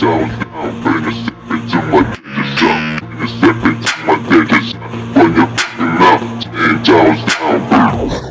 down. Bring a step into my danger zone. Bring a step into my danger zone When you're your up, Ten down.